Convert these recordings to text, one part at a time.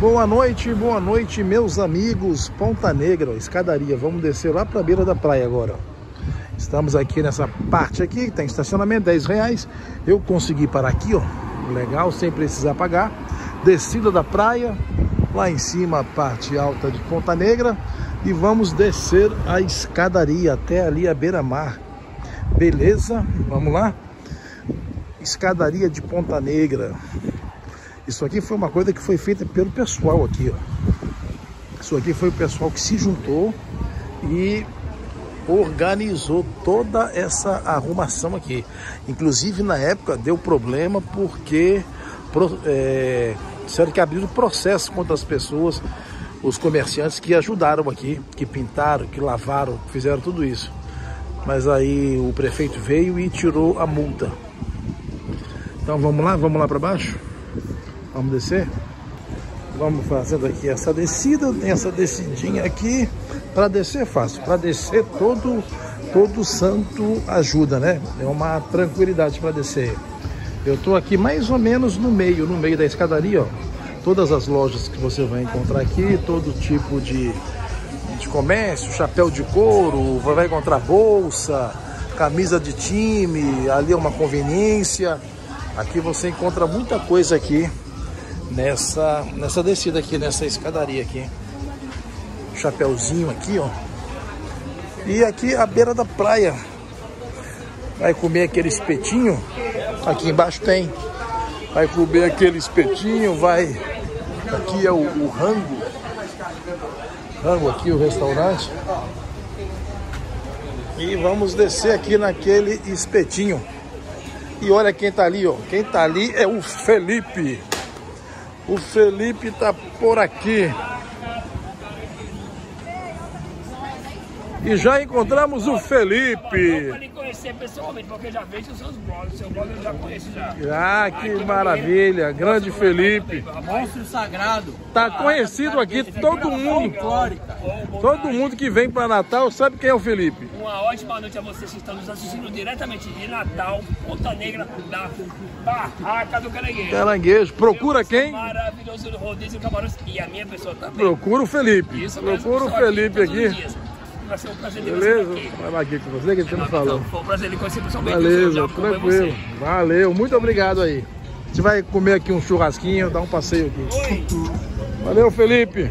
Boa noite, boa noite, meus amigos. Ponta Negra, escadaria. Vamos descer lá para a beira da praia agora. Estamos aqui nessa parte aqui, tem estacionamento, 10 reais. Eu consegui parar aqui, ó. Legal, sem precisar pagar. Descida da praia, lá em cima a parte alta de Ponta Negra. E vamos descer a escadaria até ali a beira-mar. Beleza? Vamos lá? Escadaria de Ponta Negra. Isso aqui foi uma coisa que foi feita pelo pessoal aqui, ó. Isso aqui foi o pessoal que se juntou e organizou toda essa arrumação aqui. Inclusive na época deu problema porque é, disseram que abriram processo contra as pessoas, os comerciantes que ajudaram aqui, que pintaram, que lavaram, fizeram tudo isso. Mas aí o prefeito veio e tirou a multa. Então vamos lá, vamos lá para baixo. Vamos descer? Vamos fazendo aqui essa descida, tem essa descidinha aqui. Para descer é fácil, para descer todo, todo santo ajuda, né? É uma tranquilidade para descer. Eu estou aqui mais ou menos no meio, no meio da escadaria, ó. Todas as lojas que você vai encontrar aqui, todo tipo de, de comércio, chapéu de couro, vai encontrar bolsa, camisa de time, ali é uma conveniência. Aqui você encontra muita coisa aqui nessa, nessa descida aqui, nessa escadaria aqui. Chapeuzinho aqui, ó. E aqui à beira da praia. Vai comer aquele espetinho. Aqui embaixo tem. Vai comer aquele espetinho, vai. Aqui é o, o rango. Rango aqui, o restaurante. E vamos descer aqui naquele espetinho. E olha quem tá ali, ó. Quem tá ali é o Felipe. O Felipe tá por aqui. E já encontramos o Não Felipe. para lhe conhecer pessoalmente, porque eu já vejo os seus blogs. Seu blog eu já conheço já. Ah, que maravilha. Grande Felipe. Monstro sagrado. Tá conhecido aqui todo mundo. Folclórica. Todo mundo que vem para Natal sabe quem é o Felipe. Uma ótima noite a vocês que estão nos assistindo diretamente de Natal, Ponta Negra, da Barraca do Caranguejo. Caranguejo. Procura quem? Maravilhoso Rodízio Camarões e a minha pessoa também. Procura o Felipe. Isso mesmo, Procura o Felipe os aqui. Vai ser um prazer ter Beleza? Vai lá aqui com você que a gente não falou. Foi um prazer lhe conhecer pessoalmente. Beleza, tranquilo. Valeu, muito obrigado aí. A gente vai comer aqui um churrasquinho, dar um passeio aqui. Oi. Valeu, Felipe.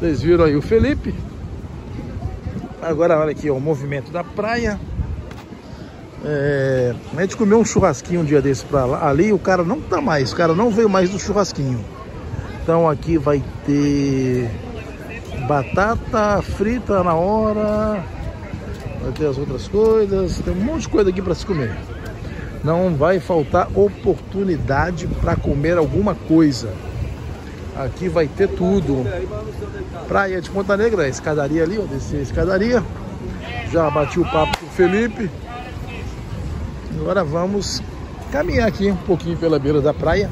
Vocês viram aí o Felipe. Agora olha aqui ó, o movimento da praia. É, a gente comeu um churrasquinho um dia desse pra lá. Ali o cara não tá mais, o cara não veio mais do churrasquinho. Então aqui vai ter batata frita na hora. Vai ter as outras coisas. Tem um monte de coisa aqui para se comer. Não vai faltar oportunidade para comer alguma coisa. Aqui vai ter tudo. Praia de Ponta Negra, escadaria ali, ó, descer a escadaria. Já bati o papo com o Felipe. Agora vamos caminhar aqui um pouquinho pela beira da praia.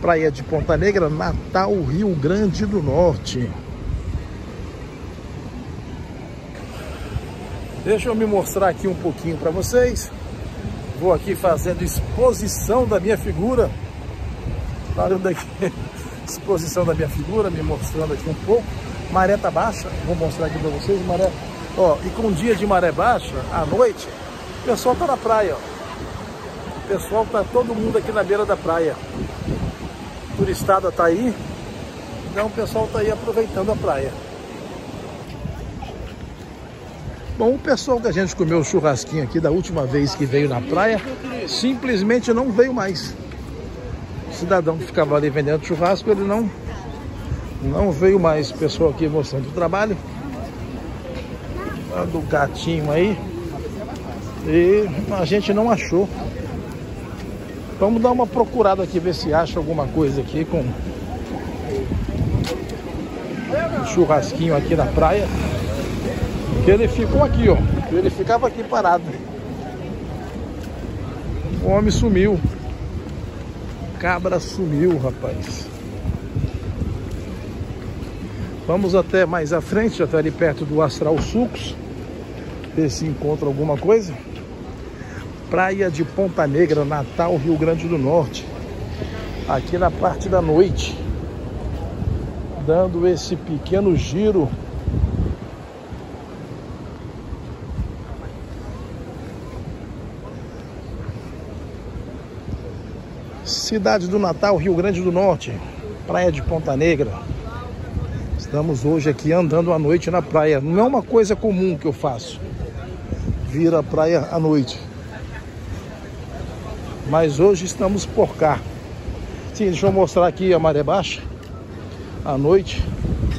Praia de Ponta Negra, Natal, Rio Grande do Norte. Deixa eu me mostrar aqui um pouquinho para vocês. Vou aqui fazendo exposição da minha figura. Parando aqui, exposição da minha figura, me mostrando aqui um pouco. Maré tá baixa, vou mostrar aqui para vocês. Maré, ó, e com dia de maré baixa, à noite, o pessoal tá na praia, ó. O pessoal tá todo mundo aqui na beira da praia. A turistada tá aí, então o pessoal tá aí aproveitando a praia. Bom, o pessoal que a gente comeu o churrasquinho aqui da última vez que veio na praia, simplesmente não veio mais. O cidadão que ficava ali vendendo churrasco, ele não, não veio mais. O pessoal aqui mostrando o trabalho. Do gatinho aí. E a gente não achou. Vamos dar uma procurada aqui, ver se acha alguma coisa aqui com churrasquinho aqui na praia. Que ele ficou aqui, ó. Ele ficava aqui parado. O homem sumiu. Cabra sumiu, rapaz. Vamos até mais à frente, até ali perto do Astral Sucos. Ver se encontra alguma coisa. Praia de Ponta Negra, Natal, Rio Grande do Norte. Aqui na parte da noite. dando esse pequeno giro Cidade do Natal, Rio Grande do Norte, Praia de Ponta Negra. Estamos hoje aqui andando à noite na praia. Não é uma coisa comum que eu faço, vir à praia à noite. Mas hoje estamos por cá. Sim, deixa eu mostrar aqui a maré baixa. À noite.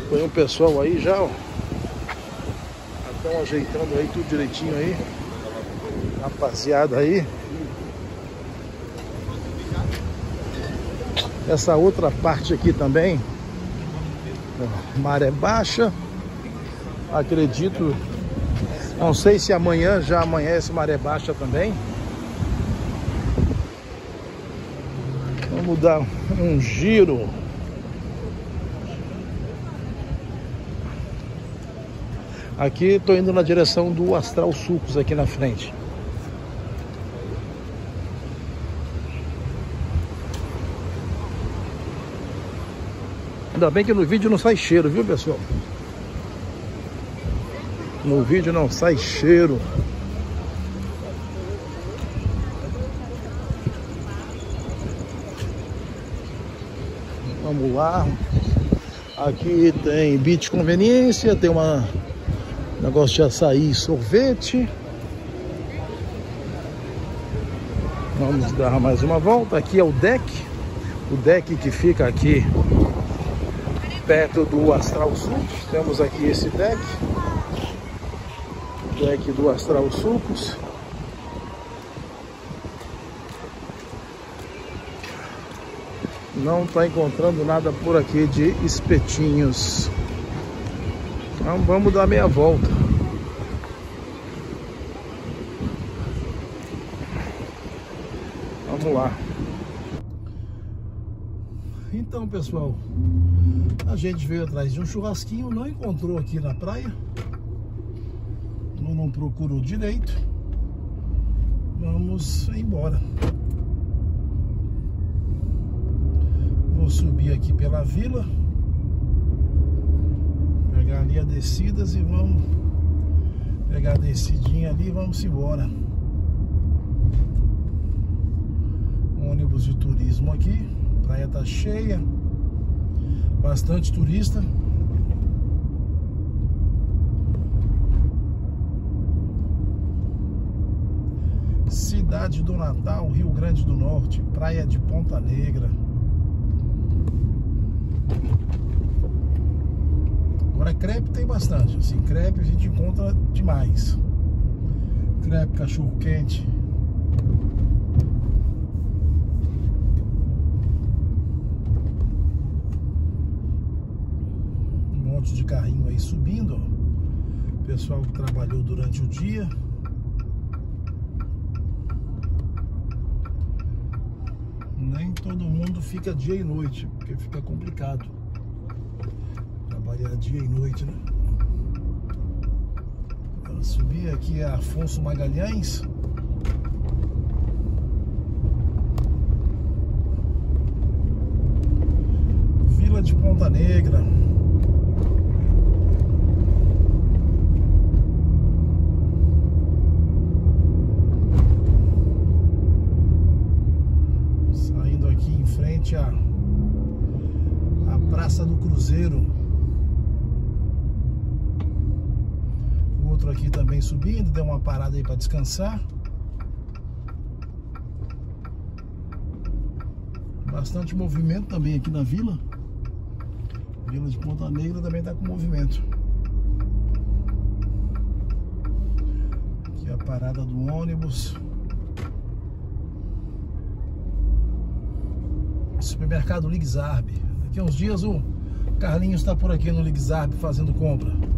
Põe um pessoal aí já, ó. Estão ajeitando aí tudo direitinho aí. Rapaziada aí. Essa outra parte aqui também. Maré baixa. Acredito. Não sei se amanhã já amanhece maré baixa também. Vamos dar um giro. Aqui estou indo na direção do Astral Sucos aqui na frente. Ainda bem que no vídeo não sai cheiro, viu pessoal? No vídeo não sai cheiro. Vamos lá. Aqui tem beat conveniência, tem uma negócio de açaí e sorvete. Vamos dar mais uma volta. Aqui é o deck. O deck que fica aqui perto do Astral Sucos. Temos aqui esse deck. Deck do Astral Sucos. Não está encontrando nada por aqui de espetinhos. Então vamos dar meia volta. Vamos lá. Então, pessoal, a gente veio atrás de um churrasquinho, não encontrou aqui na praia. Não, procurou direito. Vamos embora. Vou subir aqui pela vila. Pegar ali a descidas e vamos pegar a descidinha ali e vamos embora. Ônibus de turismo aqui. Praia tá cheia. Bastante turista. Cidade do Natal, Rio Grande do Norte, Praia de Ponta Negra. Agora crepe tem bastante, assim, crepe a gente encontra demais. Crepe, cachorro quente. Monte de carrinho aí subindo. Pessoal que trabalhou durante o dia. Nem todo mundo fica dia e noite, porque fica complicado. Trabalhar dia e noite, né? Subir aqui é Afonso Magalhães. Vila de Ponta Negra. frente à, à Praça do Cruzeiro. O outro aqui também subindo, deu uma parada aí para descansar. Bastante movimento também aqui na vila. Vila de Ponta Negra também está com movimento. Aqui a parada do ônibus. supermercado Ligzarb. Daqui a uns dias o Carlinhos está por aqui no Ligzarb fazendo compra.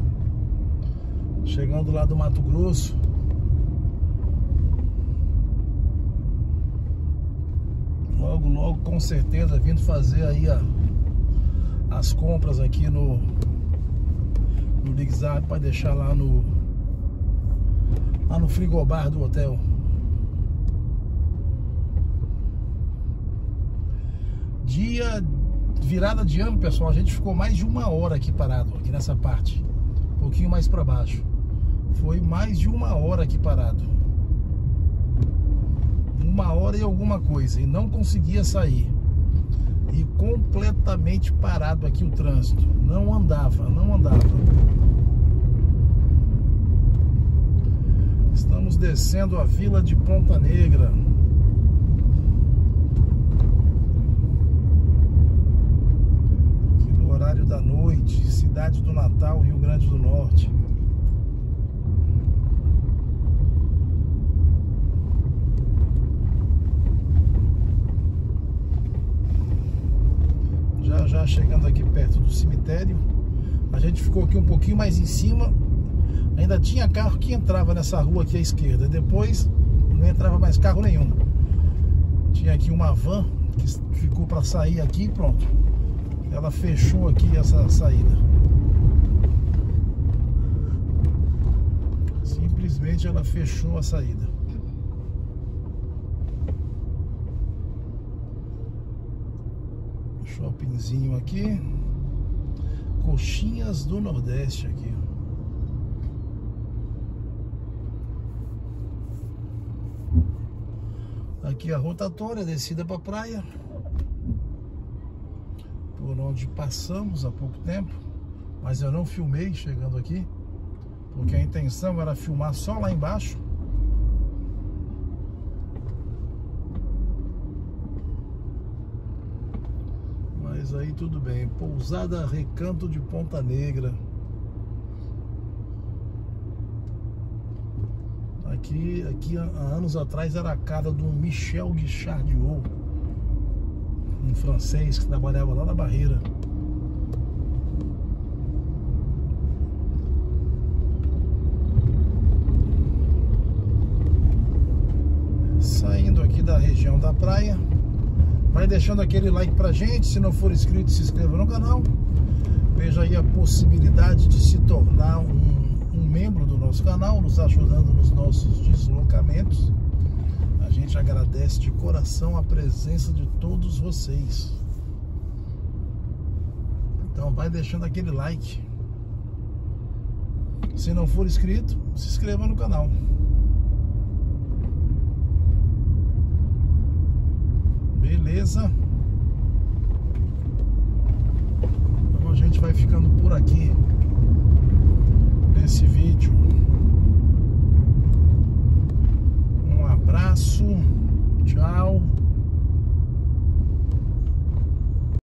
Chegando lá do Mato Grosso. Logo, logo, com certeza, vindo fazer aí a, as compras aqui no, no Ligzarb para deixar lá no lá no frigobar do hotel. dia virada de ano, pessoal, a gente ficou mais de uma hora aqui parado, aqui nessa parte. Um pouquinho mais para baixo. Foi mais de uma hora aqui parado. Uma hora e alguma coisa. E não conseguia sair. E completamente parado aqui o trânsito. Não andava, não andava. Estamos descendo a vila de Ponta Negra. Aqui no horário da noite, cidade do Natal, Rio Grande do Norte. Já chegando aqui perto do cemitério. A gente ficou aqui um pouquinho mais em cima Ainda tinha carro que entrava nessa rua aqui à esquerda. Depois não entrava mais carro nenhum. Tinha aqui uma van que ficou para sair aqui e pronto. Ela fechou aqui essa saída. Simplesmente ela fechou a saída. Shoppingzinho aqui. Coxinhas do Nordeste aqui. Aqui a rotatória, descida para praia. Por onde passamos há pouco tempo. Mas eu não filmei chegando aqui. Porque a intenção era filmar só lá embaixo. Aí tudo bem. Pousada Recanto de Ponta Negra. Aqui, aqui há anos atrás era a casa do Michel Guichardiot, um francês que trabalhava lá na barreira. Saindo aqui da região da praia. Vai deixando aquele like pra gente. Se não for inscrito, se inscreva no canal. Veja aí a possibilidade de se tornar um membro do nosso canal, nos ajudando nos nossos deslocamentos. A gente agradece de coração a presença de todos vocês. Então vai deixando aquele like. Se não for inscrito, se inscreva no canal. Beleza? Então a gente vai ficando por aqui nesse vídeo. Um abraço, tchau.